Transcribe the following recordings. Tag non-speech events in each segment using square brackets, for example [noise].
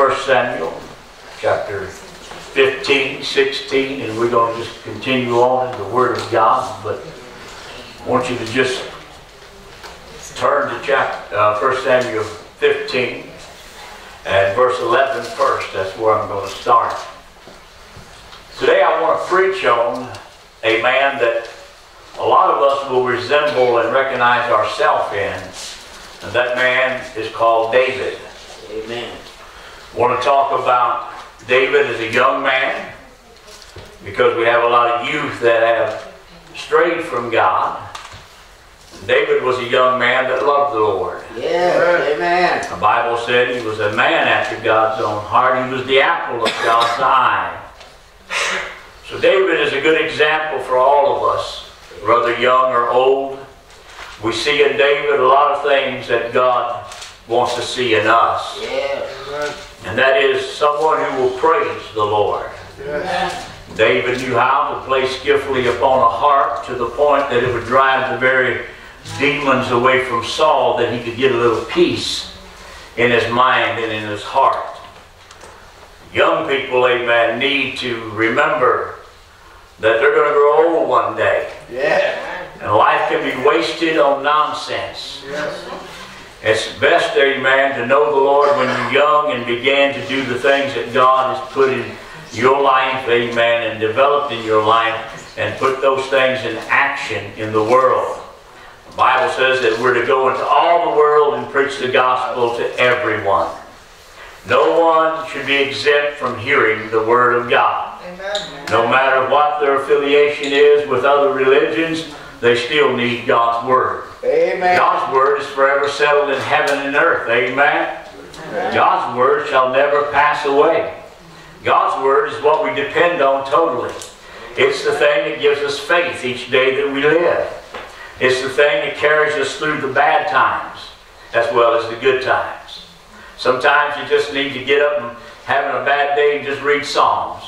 1 Samuel chapter 15, 16, and we're going to just continue on in the Word of God. But I want you to just turn to chapter, uh, 1 Samuel 15 and verse 11 first. That's where I'm going to start. Today I want to preach on a man that a lot of us will resemble and recognize ourselves in. And that man is called David. Amen. I want to talk about David as a young man because we have a lot of youth that have strayed from God. David was a young man that loved the Lord. Yes, amen. The Bible said he was a man after God's own heart. He was the apple of God's eye. So David is a good example for all of us, whether young or old. We see in David a lot of things that God wants to see in us. Yes. And that is someone who will praise the Lord. David knew how to play skillfully upon a harp to the point that it would drive the very demons away from Saul that he could get a little peace in his mind and in his heart. Young people, amen, need to remember that they're going to grow old one day. Yeah. And life can be wasted on nonsense. Yes. It's best, amen, to know the Lord when you're young and begin to do the things that God has put in your life, amen, and developed in your life, and put those things in action in the world. The Bible says that we're to go into all the world and preach the gospel to everyone. No one should be exempt from hearing the Word of God. Amen. No matter what their affiliation is with other religions, they still need God's Word. Amen. God's word is forever settled in heaven and earth. Amen. God's word shall never pass away. God's word is what we depend on totally. It's the thing that gives us faith each day that we live. It's the thing that carries us through the bad times as well as the good times. Sometimes you just need to get up and having a bad day and just read Psalms.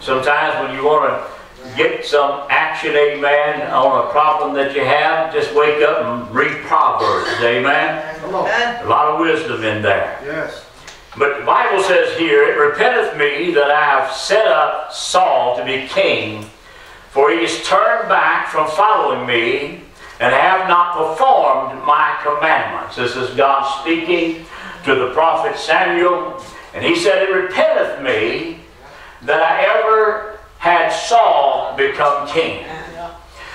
Sometimes when you want to get some action, amen, on a problem that you have, just wake up and read Proverbs, amen. Come on. A lot of wisdom in there. Yes. But the Bible says here, It repenteth me that I have set up Saul to be king, for he is turned back from following me, and have not performed my commandments. This is God speaking to the prophet Samuel, and he said, It repenteth me that I ever had Saul become king.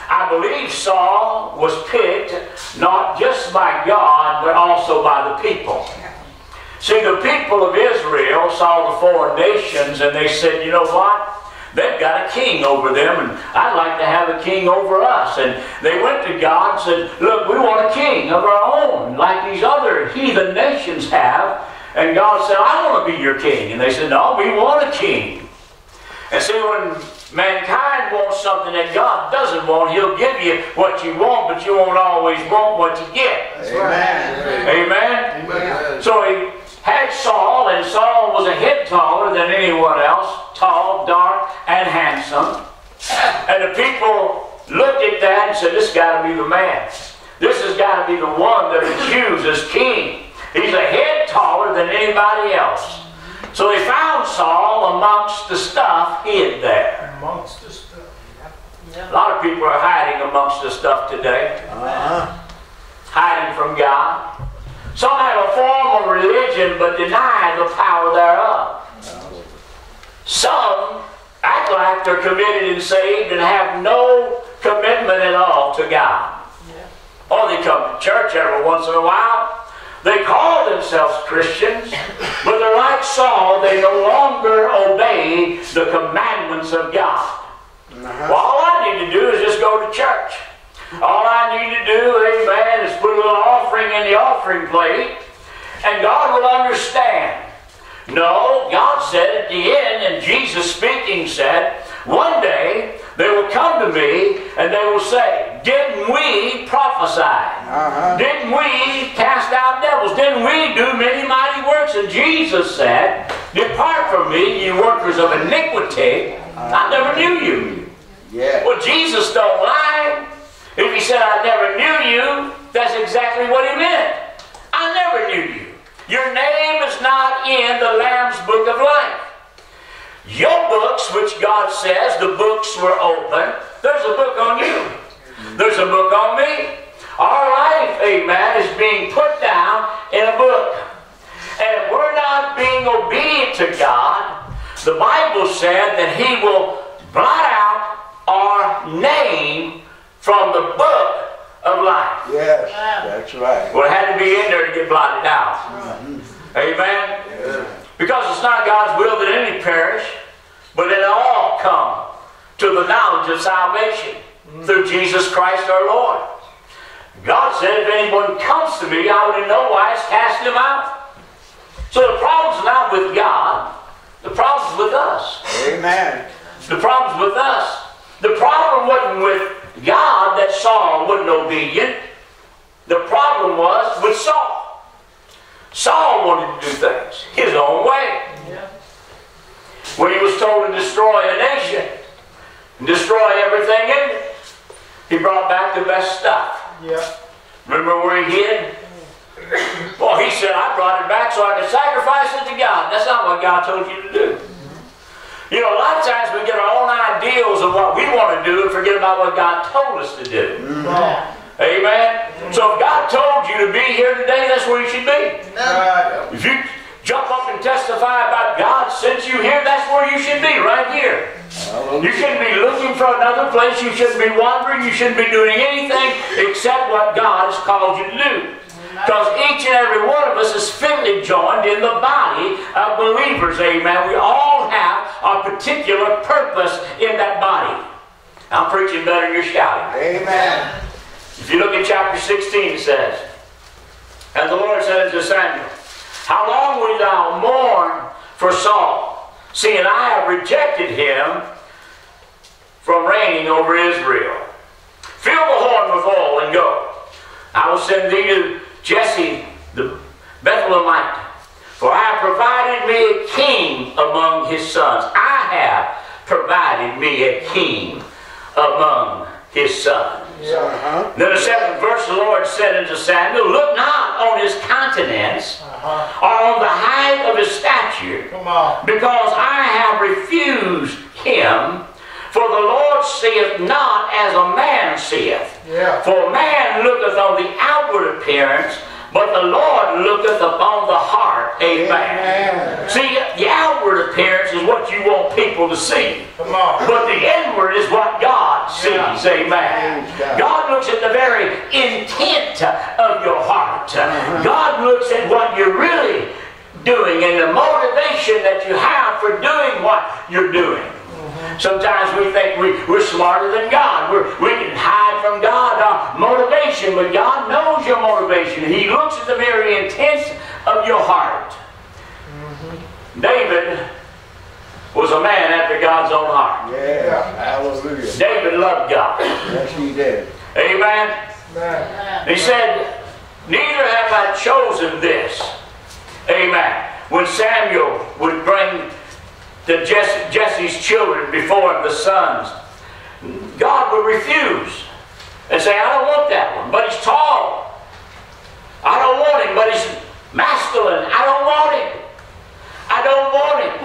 I believe Saul was picked not just by God, but also by the people. See, the people of Israel saw the foreign nations and they said, you know what? They've got a king over them, and I'd like to have a king over us. And they went to God and said, Look, we want a king of our own, like these other heathen nations have. And God said, I want to be your king. And they said, No, we want a king. And see, when mankind wants something that God doesn't want, He'll give you what you want, but you won't always want what you get. Amen. Amen? Amen. So he had Saul, and Saul was a head taller than anyone else, tall, dark, and handsome. And the people looked at that and said, This got to be the man. This has got to be the one that is used as king. He's a head taller than anybody else. So they found Saul amongst the stuff hid there. Amongst the stuff. A lot of people are hiding amongst the stuff today, Uh-huh. hiding from God. Some have a form of religion but deny the power thereof. Some act like they're committed and saved and have no commitment at all to God. Or they come to church every once in a while. They call themselves Christians, but they're like Saul. They no longer obey the commandments of God. Uh-huh. Well, all I need to do is just go to church. All I need to do, amen, is put a little offering in the offering plate, and God will understand. No, God said at the end, and Jesus speaking said, one day they will come to me and they will say, Didn't we prophesy? Uh-huh. Didn't we cast out devils? Didn't we do many mighty works? And Jesus said, Depart from me, ye workers of iniquity. I never knew you. Yeah. Well, Jesus don't lie. If he said, I never knew you, that's exactly what he meant. I never knew you. Your name is not in the Lamb's book of life. Your books, which God says the books were open, there's a book on you. There's a book on me. Our life, amen, is being put down in a book. And if we're not being obedient to God, the Bible said that He will blot out our name from the book of life. Yes, that's right. Well, it had to be in there to get blotted out. Mm-hmm. Amen? Because it's not God's will that any perish, but that all come to the knowledge of salvation through Jesus Christ our Lord. God said, if anyone comes to me, I would in no wise cast him out. So the problem's not with God, the problem's with us. Amen. The problem's with us. The problem wasn't with God that Saul wasn't obedient. The problem was with Saul. Saul wanted to do things his own way. When he was told to destroy a nation, and destroy everything in it, he brought back the best stuff. Yeah. Remember where he hid? Well, he said, I brought it back so I could sacrifice it to God. That's not what God told you to do. Mm-hmm. You know, a lot of times we get our own ideals of what we want to do and forget about what God told us to do. Amen? So if God told you to be here today, that's where you should be. If you jump up and testify about God sent you here, that's where you should be, right here. You shouldn't be looking for another place. You shouldn't be wandering. You shouldn't be doing anything except what God has called you to do. Because each and every one of us is fitly joined in the body of believers. Amen. We all have a particular purpose in that body. I'm preaching better than you're shouting. Amen. If you look at chapter 16, it says, And the Lord said unto Samuel, How long wilt thou mourn for Saul, seeing I have rejected him from reigning over Israel? Fill the horn with oil and go. I will send thee to Jesse the Bethlehemite, for I have provided me a king among his sons. I have provided me a king among his sons. Uh-huh. Then the seventh verse, the Lord said unto Samuel, Look not on his countenance Uh-huh. or on the height of his stature, Come on. because I have refused him. For the Lord seeth not as a man seeth. Yeah. For man looketh on the outward appearance, but the Lord looketh upon the heart. Amen. Amen. See, the outward appearance is what you want people to see. Come on. But the inward is what God sees. Yeah. Amen. God. God looks at the very intent of your heart. Uh-huh. God looks at what you're really doing and the motivation that you have for doing what you're doing. Sometimes we think we, we're smarter than God. We're, we can hide from God our motivation, but God knows your motivation. He looks at the very intent of your heart. Mm-hmm. David was a man after God's own heart. Yeah. Hallelujah. David loved God. Yes, he did. Amen. Man. He said, Neither have I chosen this. Amen. When Samuel would bring the Jesse, Jesse's children before him, the sons, God would refuse and say, I don't want that one, but he's tall. I don't want him, but he's masculine. I don't want him. I don't want him.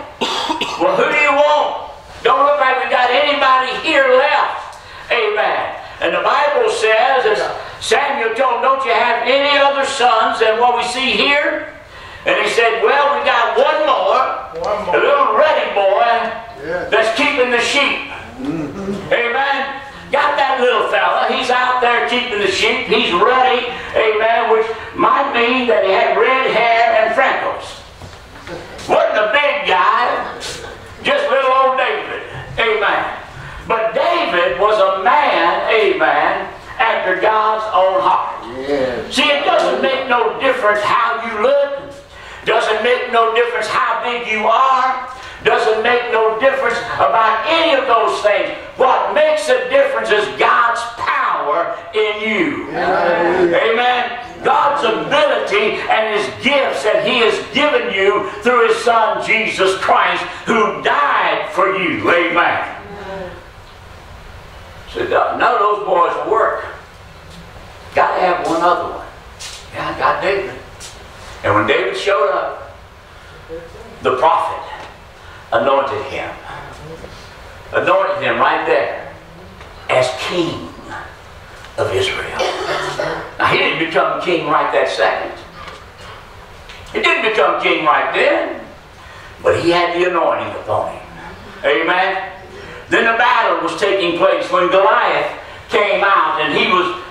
[coughs] well, who do you want? Don't look like we got anybody here left. Amen. And the Bible says, as Samuel told him, don't you have any other sons than what we see here? And he said, well, we got one more, One a more. little ready boy Yeah. that's keeping the sheep. Amen. Got that little fella. He's out there keeping the sheep. He's ready. Amen. Which might mean that he had red hair and freckles. Wasn't a big guy, just little old David. Amen. But David was a man, amen, after God's own heart. Yes. See, it doesn't make no difference how you look. Doesn't make no difference how big you are. Doesn't make no difference about any of those things. What makes a difference is God's power in you. Amen. God's ability and His gifts that He has given you through His Son Jesus Christ, who died for you. Amen. So none of those boys will work. Got to have one other one. Yeah, I got David. And when David showed up, the prophet, anointed him. Anointed him right there as king of Israel. Now, he didn't become king right that second. He didn't become king right then. But he had the anointing upon him. Amen. Then the battle was taking place when Goliath came out and he was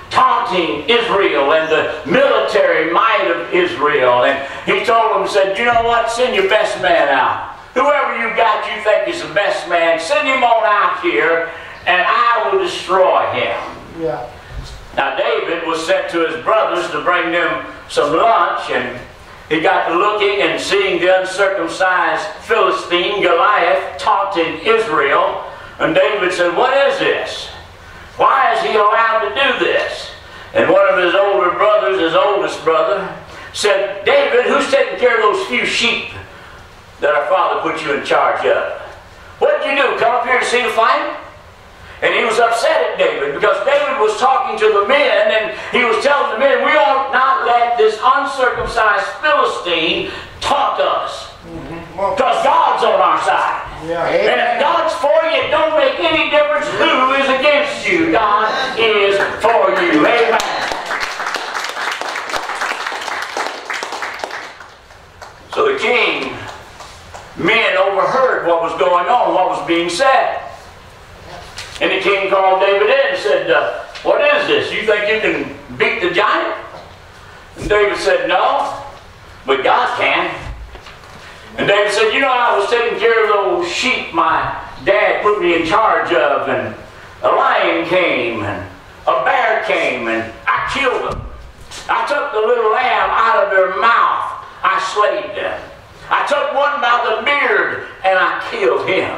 taunting Israel and the military might of Israel. And he told them, said, you know what? Send your best man out. Whoever you got you think is the best man, send him on out here and I will destroy him. Yeah. Now David was sent to his brothers to bring them some lunch and he got to looking and seeing the uncircumcised Philistine Goliath taunting Israel. And David said, What is this? Why is he allowed to do this? And one of his older brothers, his oldest brother, said, David, who's taking care of those few sheep that our father put you in charge of? What did you do? Come up here to see the fight? And he was upset at David because David was talking to the men and he was telling the men, we ought not let this uncircumcised Philistine taunt us. Mm-hmm. Because God's on our side. Yeah. And if God's for you, it don't make any difference who is against you. God is for you. Amen. So the king, men overheard what was going on, what was being said. And the king called David in and said, uh, What is this? You think you can beat the giant? And David said, No, but God can. And David said, You know, I was taking care of those sheep my dad put me in charge of, and a lion came, and a bear came, and I killed them. I took the little lamb out of their mouth. I slayed them. I took one by the beard, and I killed him.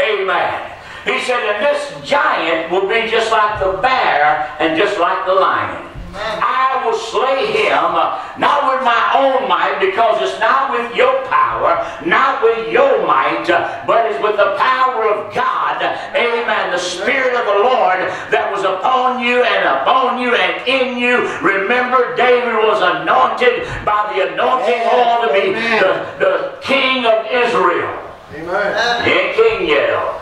Amen. He said, and this giant will be just like the bear and just like the lion. I will slay him, not with my own might, because it's not with your power, not with your might, but it's with the power of God. Amen. The Spirit of the Lord that was upon you and upon you and in you. Remember, David was anointed by the anointing oil to be the, the king of Israel. Amen. He ain't king yet.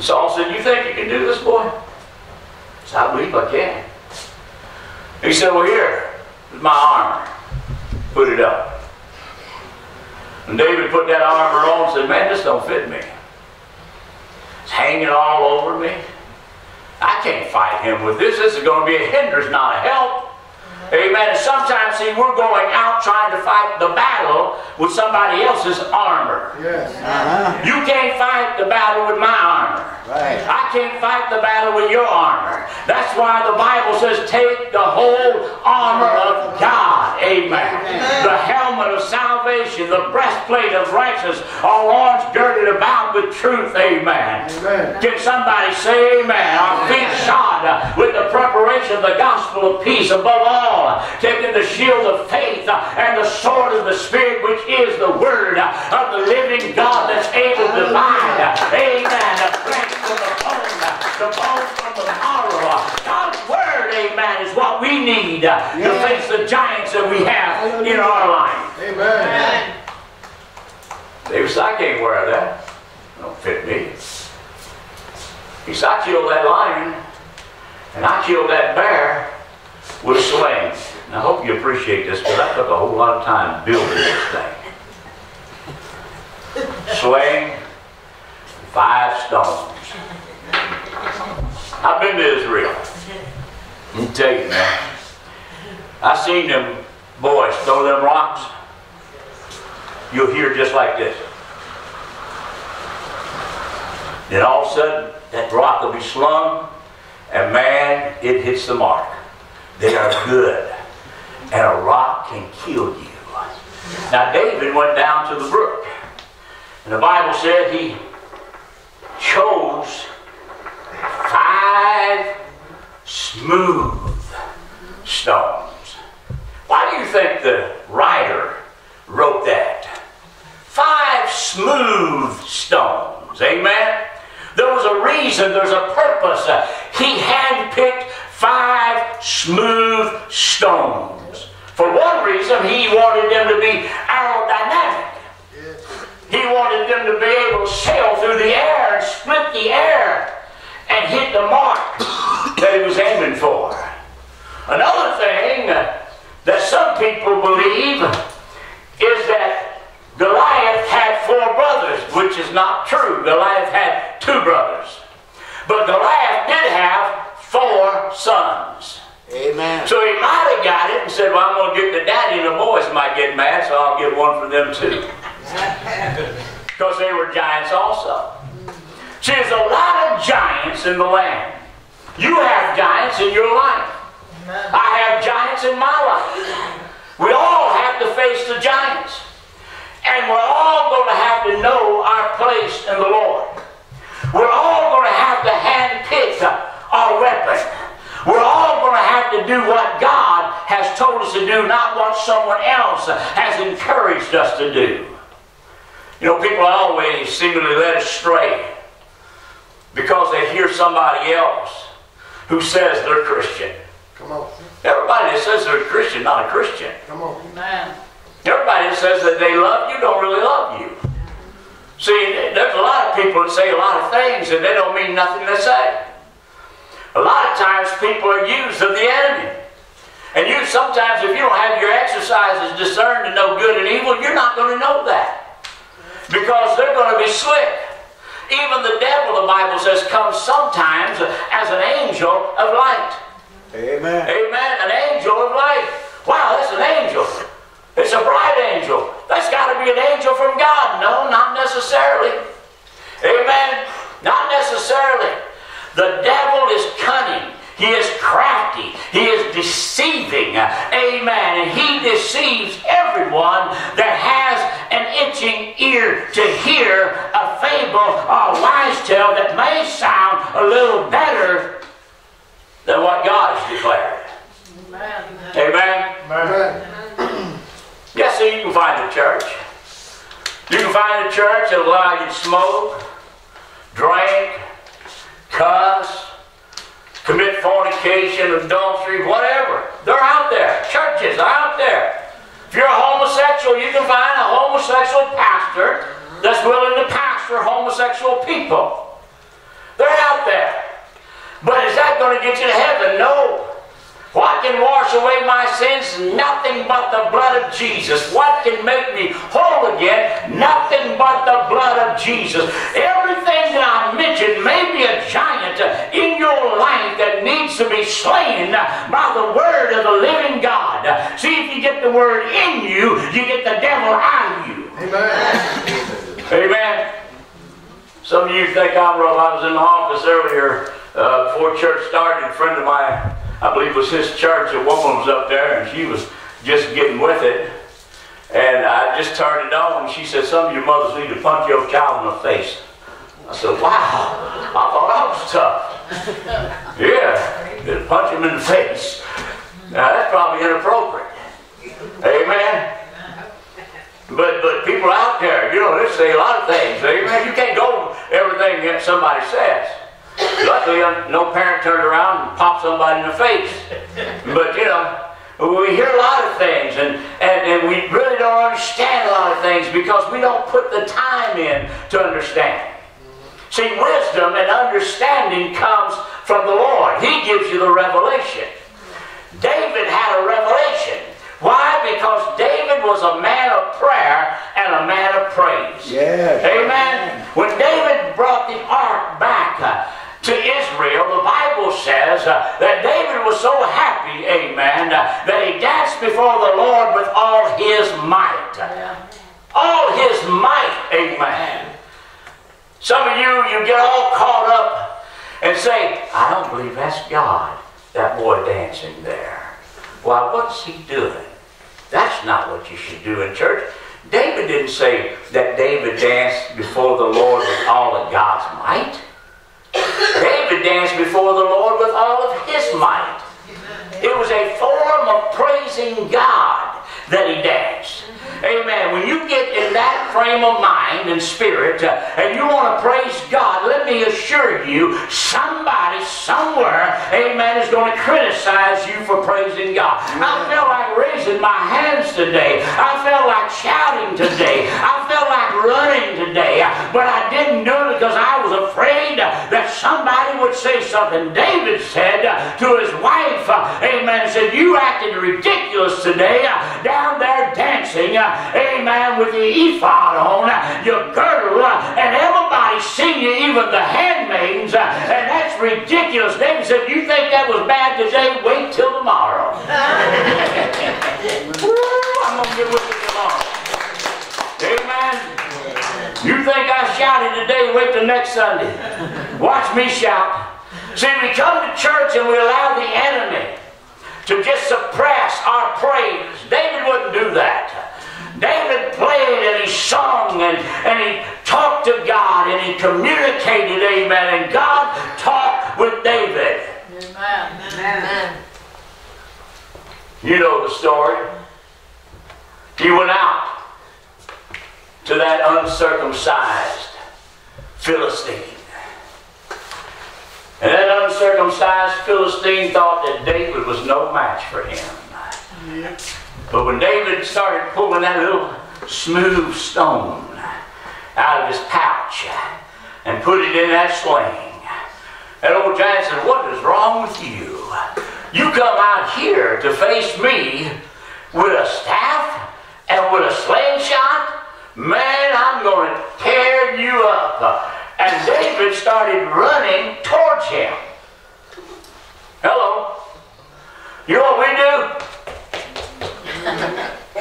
Saul said, You think you can do this, boy? Said, I believe I can. He said, Well, here is my armor. Put it up. And David put that armor on and said, Man, this don't fit me. It's hanging all over me. I can't fight him with this. This is going to be a hindrance, not a help. Amen. And sometimes, see, we're going out trying to fight the battle with somebody else's armor. Yes. Uh-huh. You can't fight the battle with my armor. Right. I can't fight the battle with your armor. That's why the Bible says, take the whole armor of God. Amen. The helmet of salvation, the breastplate of righteousness, our loins girded about with truth. Amen. Amen. Can somebody say amen? Our feet shod with the preparation of the gospel of peace above all, uh, taking the shield of faith uh, and the sword of the Spirit, which is the word uh, of the living God that's able to divide. uh, Amen. The flesh from the bone, uh, the bone from the marrow. God's word, amen, is what we need uh, to Yeah. face the giants that we have in our life. Amen. David said, I can't wear that. Don't fit me. He said, I killed that lion and I killed that bear with a sling. And I hope you appreciate this because I took a whole lot of time building this thing. Sling, five stones. I've been to Israel. Let me tell you, man. I seen them boys throw them rocks you'll hear just like this. Then all of a sudden, that rock will be slung, and man, it hits the mark. They are good. And a rock can kill you. Now, David went down to the brook. And the Bible said he chose five smooth stones. Why do you think the writer wrote that? Five smooth stones. Amen? There was a reason, there's a purpose. He handpicked smooth stones. For one reason, he wanted them to be aerodynamic He wanted them to be able to sail through the air and split the air and hit the mark that he was aiming for. Another thing that some people believe is that Goliath had four brothers, which is not true. Goliath had two brothers. But Goliath did have four sons. Amen. So he might have got it and said, Well, I'm going to get the daddy, and the boys might get mad, so I'll get one for them too. [laughs] Because they were giants also. See, there's a lot of giants in the land. You have giants in your life. I have giants in my life. We all have to face the giants. And we're all going to have to know our place in the Lord. We're all going to have to hand handpick our weapon. We're all going to have to do what God has told us to do, not what someone else has encouraged us to do. You know, people always seemingly led astray because they hear somebody else who says they're Christian. Come on. Everybody that says they're a Christian, not a Christian. Come on. Amen. Everybody that says that they love you don't really love you. See, there's a lot of people that say a lot of things and they don't mean nothing they say. A lot of times people are used of the enemy. And you sometimes, if you don't have your exercises discerned to know good and evil, you're not going to know that. Because they're going to be slick. Even the devil, the Bible says, comes sometimes as an angel of light. Amen. Amen. An angel of light. Wow, that's an angel. It's a bright angel. That's got to be an angel from God. No, not necessarily. Amen. Not necessarily. The devil is cunning. He is crafty. He is deceiving. Amen. And he deceives everyone that has an itching ear to hear a fable or a wise tale that may sound a little better than what God has declared. Amen. Amen. Amen. Yes, sir, you can find a church. You can find a church that allow you to smoke, drink, cuss, commit fornication, adultery, whatever. They're out there. Churches are out there. If you're a homosexual, you can find a homosexual pastor that's willing to pastor homosexual people. They're out there. But is that going to get you to heaven? No. What can wash away my sins? Nothing but the blood of Jesus. What can make me whole again? Nothing but the blood of Jesus. Everything that I mentioned may be a giant in your life that needs to be slain by the word of the living God. See, if you get the word in you, you get the devil out of you. Amen. Amen. Some of you think I'm rough. I was in the office earlier uh, before church started. A friend of mine, I believe it was his church, a woman was up there and she was just getting with it. And I just turned it on and she said, Some of your mothers need to punch your child in the face. I said, Wow, I thought I was tough. [laughs] yeah, just punch him in the face. Now that's probably inappropriate. Amen. But but people out there, you know, they say a lot of things. Amen. You can't go everything that somebody says. Luckily, no parent turned around and popped somebody in the face. But you know, we hear a lot of things, and, and, and we really don't understand a lot of things because we don't put the time in to understand. See, wisdom and understanding comes from the Lord. He gives you the revelation. David had a revelation. Why? Because David was a man of prayer and a man of praise. Yes. Amen. When David brought the ark back uh, to Israel, the Bible says uh, that David was so happy, amen, uh, that he danced before the Lord with all his might. All his might, amen. Some of you, you get all caught up and say, I don't believe that's God, that boy dancing there. Why, what's he doing? That's not what you should do in church. David didn't say that David danced before the Lord with all of God's might. David danced before the Lord with all of his might. It was a form of praising God that he danced. Amen. When you get in that frame of mind and spirit uh, and you want to praise God, let me assure you, somebody somewhere, amen, is going to criticize you for praising God. I felt like raising my hands today. I felt like shouting today. I felt like running today, but I didn't do it because I was afraid that somebody would say something. David said to his wife, Amen, said, You acted ridiculous today down there dancing, Amen, with your ephod on, your girdle, and everybody seeing you, even the handmaids, and that's ridiculous. David said, You think that was bad today? Wait till tomorrow. [laughs] I'm going to get with you tomorrow. Amen. You think I shouted today, wait till next Sunday. Watch me shout. See, we come to church and we allow the enemy to just suppress our praise. David wouldn't do that. David played and he sung and, and he talked to God and he communicated, amen. And God talked with David. Amen. Amen. You know the story. He went out to that uncircumcised Philistine. And that uncircumcised Philistine thought that David was no match for him. But when David started pulling that little smooth stone out of his pouch and put it in that sling, that old giant said, What is wrong with you? You come out here to face me with a staff and with a slingshot? Man, I'm going to tear you up. And David started running towards him. Hello. You know what we do?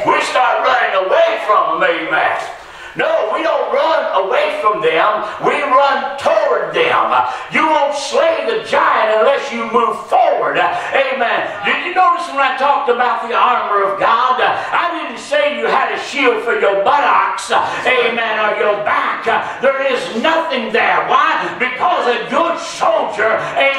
[laughs] we start running away from them, amen. No, we don't run away from them. We run toward them. You won't slay the giant unless you move forward. Amen. Did you notice when I talked about the armor of God? I didn't say you had a shield for your buttocks, amen, or your back. There is nothing there. Why? Because a good soldier, amen,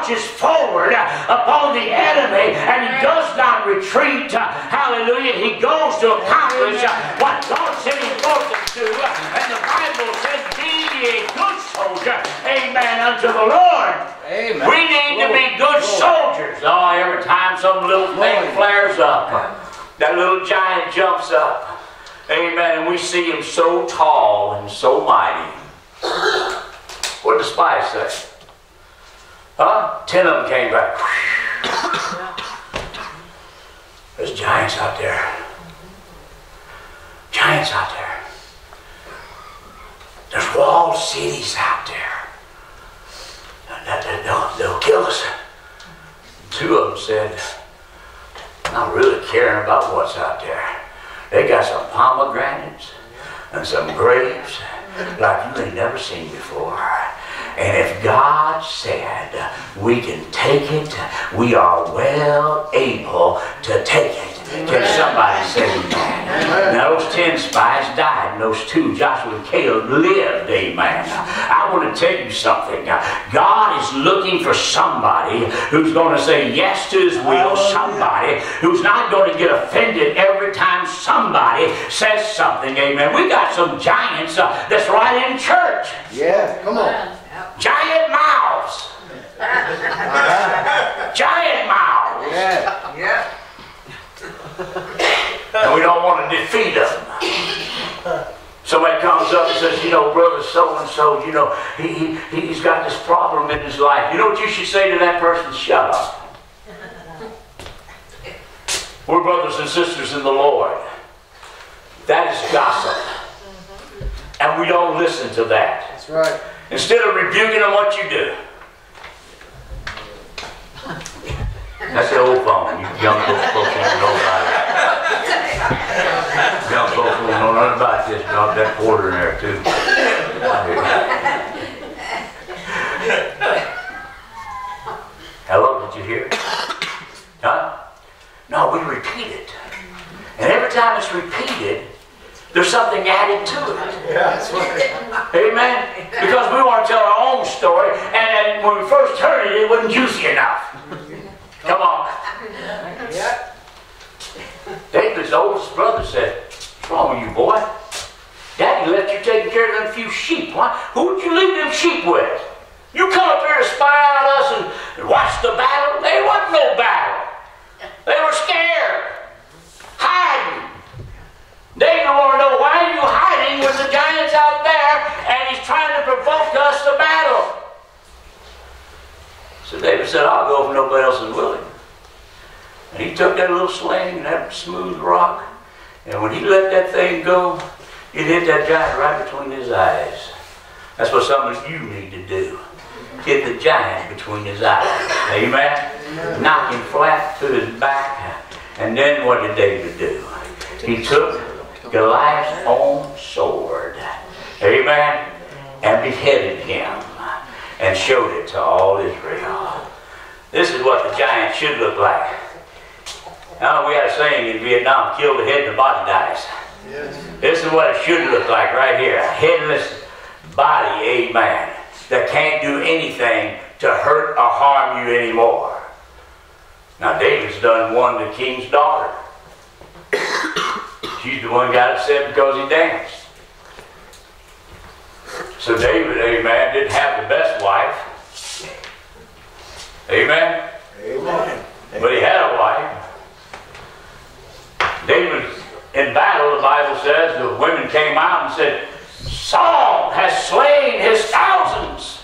marches forward upon the enemy and he does not retreat. Hallelujah. He goes to accomplish what God said he was to. And the Bible says, Be a good soldier, amen, unto the Lord. Amen. We need to be good soldiers. Oh, every time some little thing flares up, that little giant jumps up. Amen. And we see him so tall and so mighty. What did the spies say? Huh? Ten of them came back. [coughs] There's giants out there. Giants out there. There's walled cities out there. They'll, they'll kill us. Two of them said, not really caring about what's out there. They got some pomegranates and some grapes like you ain't never seen before. And if God said we can take it, we are well able to take it. Can somebody say amen? Now those ten spies died and those two, Joshua and Caleb, lived, amen. I want to tell you something. God is looking for somebody who's going to say yes to his will, somebody who's not going to get offended every time somebody says something, amen. We got some giants uh, that's right in church. Yeah, come on. Giant mouths. [laughs] Giant mouths. Yeah. Yeah. And we don't want to defeat them. Somebody comes up and says, you know, brother so and so, you know, he, he, he's got this problem in his life. You know what you should say to that person? Shut up. We're brothers and sisters in the Lord. That is gossip. And we don't listen to that. That's right. Instead of rebuking them, what you do? That's the old phone. You young folks folks don't know about it. Young folks don't know about this. Drop that quarter in there too. Hello, did you hear? Huh? No, we repeat it. And every time it's repeated, there's something added to it. Yeah, that's right. Amen. Because we want to tell our own story, and, and when we first heard it, it wasn't juicy enough. Come on. Yeah. David's oldest brother said, wrong with you, boy? Daddy left you taking care of them few sheep. Why? Who'd you leave them sheep with? You come up here to spy out us and watch the battle? There wasn't no battle. They were scared. Hiding. David want to know why are you hiding when the giant's out there and he's trying to provoke us to battle? So David said, I'll go if nobody else is willing. And he took that little sling and that smooth rock, and when he let that thing go, it hit that giant right between his eyes. That's what some of you need to do. Hit the giant between his eyes. Amen? Knock him flat to his back. And then what did David do? He took Goliath's own sword. Amen? And beheaded him and showed it to all Israel. This is what the giant should look like. Now we had a saying in Vietnam, kill the head and the body dies. Yes. This is what it should look like right here. A headless body, amen, that can't do anything to hurt or harm you anymore. Now David's done won the king's daughter. [coughs] She's the one got upset because he danced. So David, amen, didn't have the best wife. Amen? Amen. But he had a wife. David, in battle, the Bible says, the women came out and said, Saul has slain his thousands,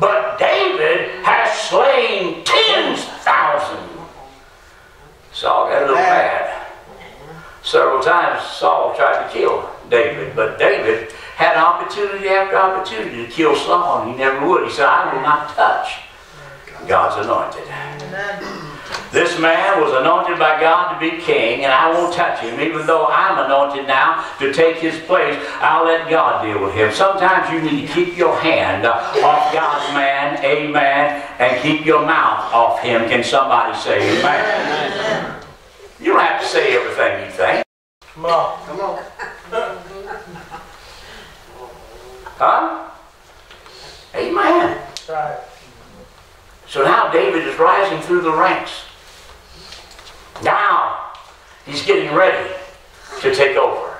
but David has slain tens thousand. Saul got a little mad. Several times Saul tried to kill David, but David had opportunity after opportunity to kill Saul, and he never would. He said, I will not touch God's anointed. Amen. This man was anointed by God to be king, and I won't touch him. Even though I'm anointed now to take his place, I'll let God deal with him. Sometimes you need to keep your hand uh, off God's man, amen, and keep your mouth off him. Can somebody say amen? amen. You don't have to say everything you think. Come on. Come on. Huh? Amen. Right. So now David is rising through the ranks. Now he's getting ready to take over.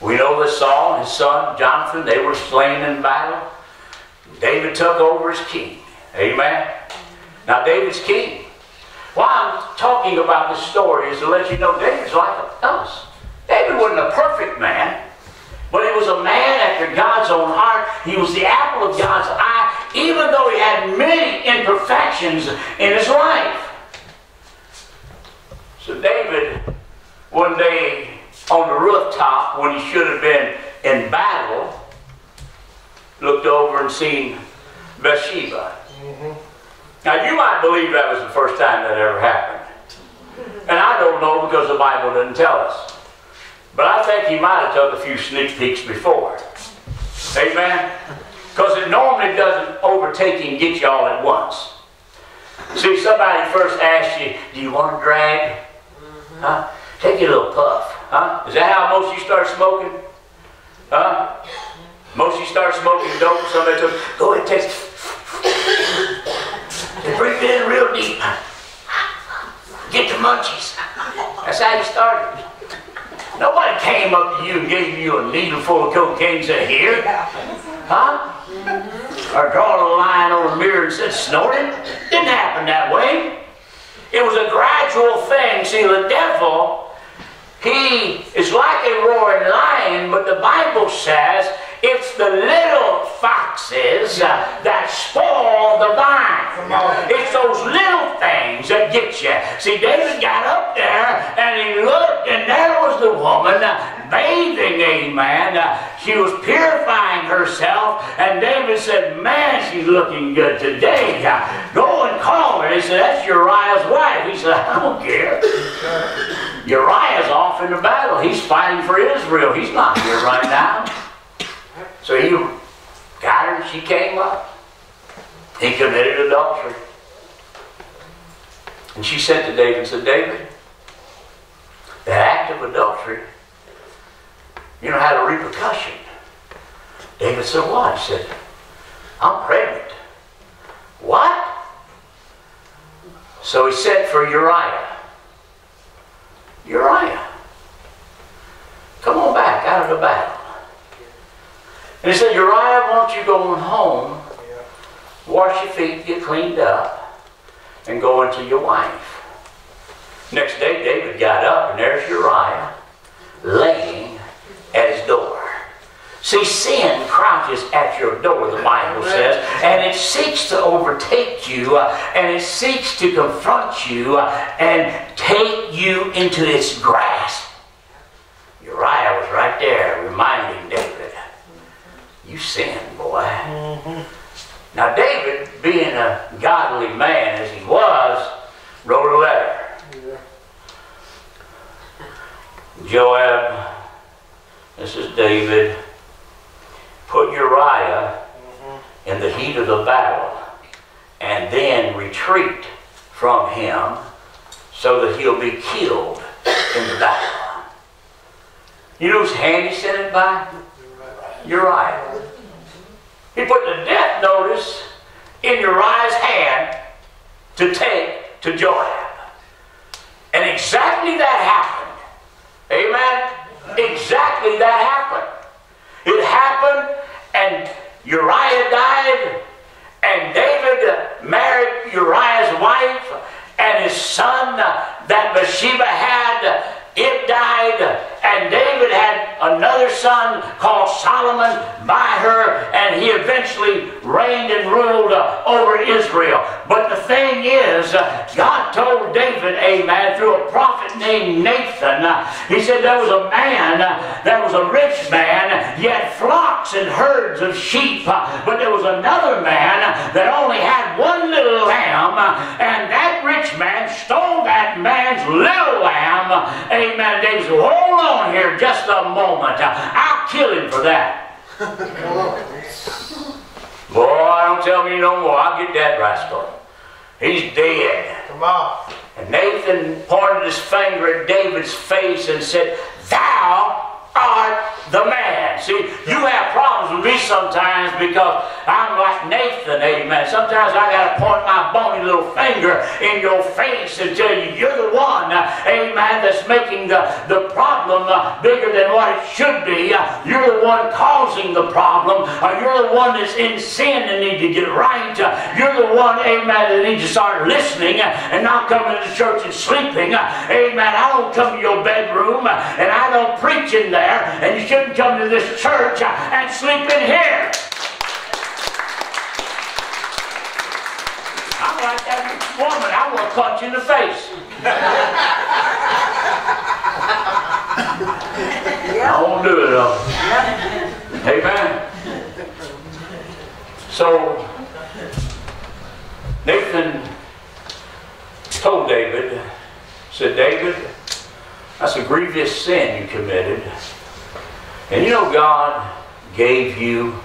We know that Saul and his son Jonathan, they were slain in battle. David took over as king. Amen. Now David's king. Why I'm talking about this story is to let you know David's like us. David wasn't a perfect man, but he was a man after God's own heart. He was the apple of God's eye, even though he had many imperfections in his life. So David, one day on the rooftop, when he should have been in battle, looked over and seen Bathsheba. Mm-hmm. Now you might believe that was the first time that ever happened. And I don't know because the Bible doesn't tell us. But I think he might have took a few sneak peeks before. Amen? Because it normally doesn't overtake you and get you all at once. See, somebody first asks you, do you want to drag? Mm-hmm. Huh? Take a little puff. Huh? Is that how most of you start smoking? Huh? Most of you start smoking dope. Somebody took, go ahead, take. breathe it in real deep. Get the munchies. That's how you started. Nobody came up to you and gave you a needle full of cocaine and said, here. Huh? Mm-hmm. Or drawing a line on a mirror and said, snorting. Didn't happen that way. It was a gradual thing. See, the devil, he is like a roaring lion, but the Bible says it's the little foxes uh, that spoil the vine. It's those little things that get you. See, David got up there and he looked, and there was the woman uh, bathing, amen. Uh, she was purifying herself, and David said, Man, she's looking good today. Go and call her. He said, That's Uriah's wife. He said, I don't care. [laughs] Uriah's off in the battle. He's fighting for Israel. He's not here right now. So he got her she came up. He committed adultery. And she said to David, said, David, that act of adultery, you know, had a repercussion. David said, what? He said, I'm pregnant. What? So he sent for Uriah. Uriah, come on back out of the battle. And he said, Uriah, why don't you go home, wash your feet, get cleaned up, and go into your wife. Next day, David got up, and there's Uriah laying at his door. See, sin crouches at your door, the Bible says, and it seeks to overtake you, uh, and it seeks to confront you uh, and take you into its grasp. Uriah was right there reminding David, You sinned, boy. Mm-hmm. Now, David, being a godly man as he was, wrote a letter. Joab, this is David, put Uriah mm-hmm. in the heat of the battle and then retreat from him so that he'll be killed in the battle. You know whose hand he sent it by? Uriah. He put the death notice in Uriah's hand to take to Joab. And exactly that happened. Amen? Exactly that happened. It happened, and Uriah died, and David married Uriah's wife, and his son that Bathsheba had it died, and David had another son called Solomon by her, and he eventually reigned and ruled uh, over Israel. But the thing is, uh, God told David, amen, through a prophet named Nathan, uh, he said there was a man that was a rich man, he had flocks and herds of sheep, but there was another man that only had one little lamb, and that rich man stole that man's little lamb, Amen. David said, hold on here just a moment. Uh, I'll kill him for that. [laughs] Boy, don't tell me no more. I'll get that rascal. He's dead. Come on. And Nathan pointed his finger at David's face and said, Thou art the man. See, you have problems with me sometimes because I'm like Nathan, amen. Sometimes I got to point my bony little finger in your face and tell you, you're the one, amen, that's making the, the problem uh, bigger than what it should be. Uh, you're the one causing the problem. Uh, you're the one that's in sin and need to get right. You're the one, amen, that needs to start listening and not coming to church and sleeping. Amen. I don't come to your bedroom and I don't preach in there there, and you shouldn't come to this church uh, and sleep in here. I'm like that woman. I want to punch you in the face. I won't do it though. Amen. So Nathan told David, said, David, that's a grievous sin you committed. And you know, God gave you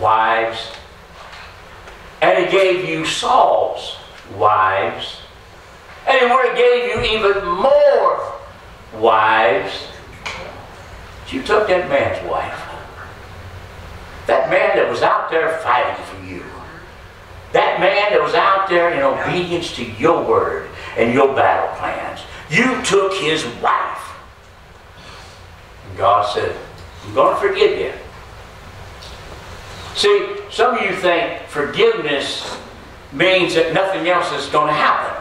wives, and He gave you Saul's wives, and He gave you even more wives. But you took that man's wife. That man that was out there fighting for you. That man that was out there in obedience to your word and your battle plans. You took his wife. And God said, I'm going to forgive you. See, some of you think forgiveness means that nothing else is going to happen.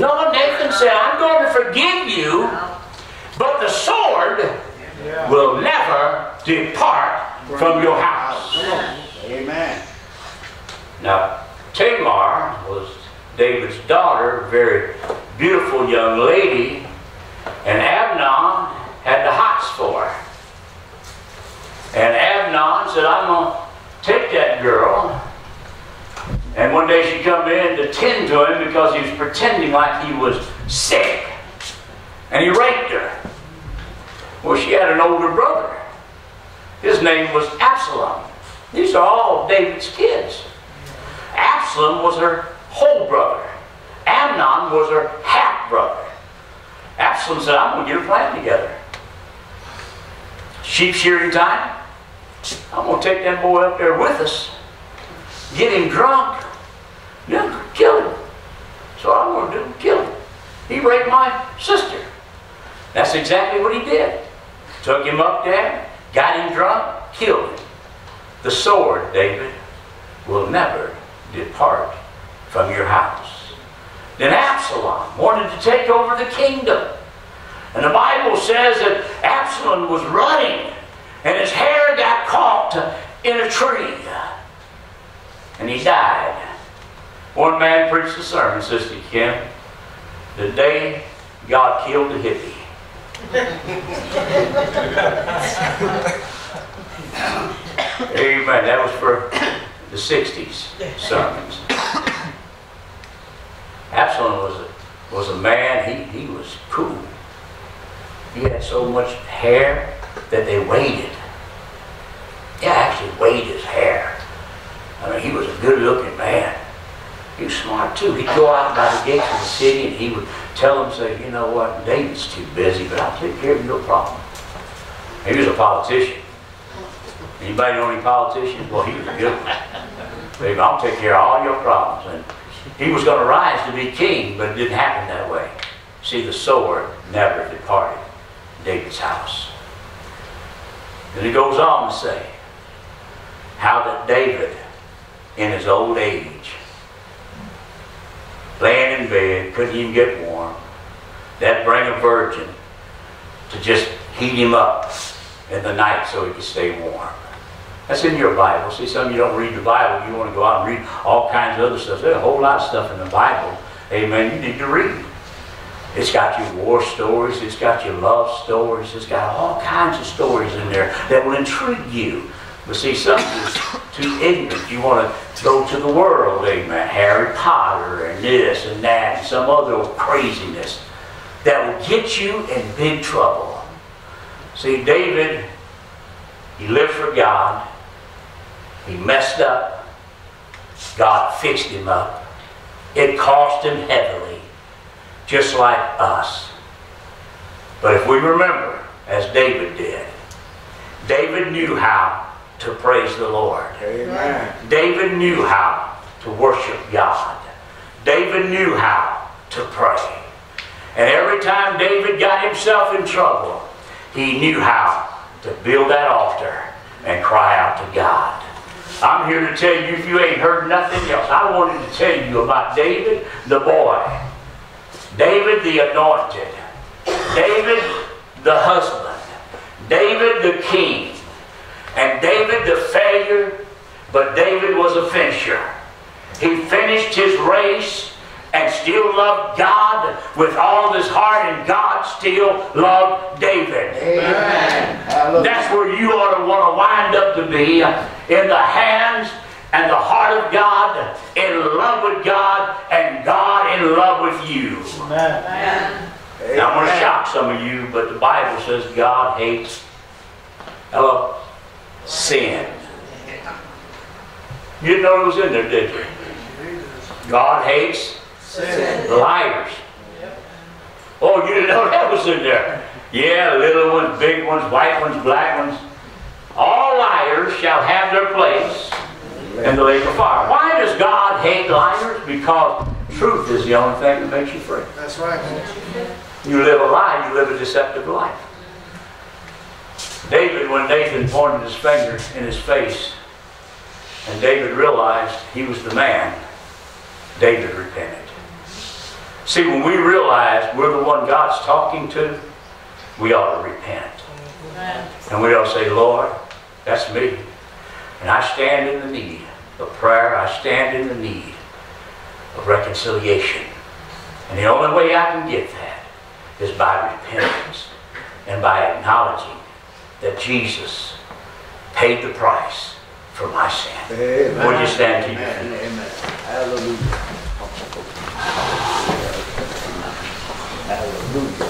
No, Nathan said, I'm going to forgive you, but the sword will never depart from your house. Amen. Now, Tamar was David's daughter, very beautiful young lady, and Amnon had the hots for. And Amnon said, I'm going to take that girl. And one day she come in to tend to him because he was pretending like he was sick. And he raped her. Well, she had an older brother. His name was Absalom. These are all David's kids. Absalom was her whole brother. Amnon was her half brother. Absalom said, I'm going to get a plan together sheep shearing time. I'm going to take that boy up there with us, get him drunk, then kill him. So I'm going to do, kill him. He raped my sister. That's exactly what he did. Took him up there, got him drunk, killed him. The sword, David, will never depart from your house. Then Absalom wanted to take over the kingdom. And the Bible says that Absalom was running and his hair got caught in a tree. And he died. One man preached a sermon, Sister Kim, the day God killed the hippie. [laughs] Amen. That was for the 60s sermons. Absalom was a, was a man, he, he was cool. He had so much hair that they waited. They actually weighed his hair. I mean, he was a good looking man. He was smart too. He'd go out by the gates of the city and he would tell them, say, you know what, David's too busy, but I'll take care of no problem. He was a politician. Anybody know any politicians? Well, he was a good one. I'll take care of all your problems. And he was going to rise to be king, but it didn't happen that way. See, the sword never departed David's house. And he goes on to say how that David, in his old age, laying in bed, couldn't even get warm, that bring a virgin to just heat him up in the night so he could stay warm. That's in your Bible. See, some of you don't read the Bible. You want to go out and read all kinds of other stuff. There's a whole lot of stuff in the Bible. Amen. You need to read. It's got your war stories. It's got your love stories. It's got all kinds of stories in there that will intrigue you. But see, some is too ignorant. You want to go to the world, amen. Harry Potter and this and that and some other craziness that will get you in big trouble. See, David, he lived for God. He messed up. God fixed him up. It cost him heavily, just like us. But if we remember, as David did, David knew how to praise the Lord. Amen. David knew how to worship God. David knew how to pray. And every time David got himself in trouble, he knew how to build that altar and cry out to God. I'm here to tell you, if you ain't heard nothing else, I wanted to tell you about David the boy, David the anointed, David the husband, David the king, and David the failure, but David was a finisher. He finished his race and still loved God with all of his heart, and God still loved David. Amen. That's where you ought to want to wind up to be in the hands and the heart of God, in love with God, and God in love with you. Amen. Now, I'm going to shock some of you, but the Bible says God hates hello, sin. You didn't know it was in there, did you? God hates Sin. liars. Oh, you didn't know that was in there. Yeah, little ones, big ones, white ones, black ones. All liars shall have their place in the lake of fire. Why does God hate liars? Because truth is the only thing that makes you free. That's right. You live a lie, you live a deceptive life. David, when Nathan pointed his finger in his face, and David realized he was the man, David repented. See, when we realize we're the one God's talking to, we ought to repent. And we ought to say, Lord, that's me. And I stand in the need of prayer. I stand in the need of reconciliation. And the only way I can get that is by repentance and by acknowledging that Jesus paid the price for my sin. Amen. Would you stand to your Amen. feet? Amen. Hallelujah. Hallelujah.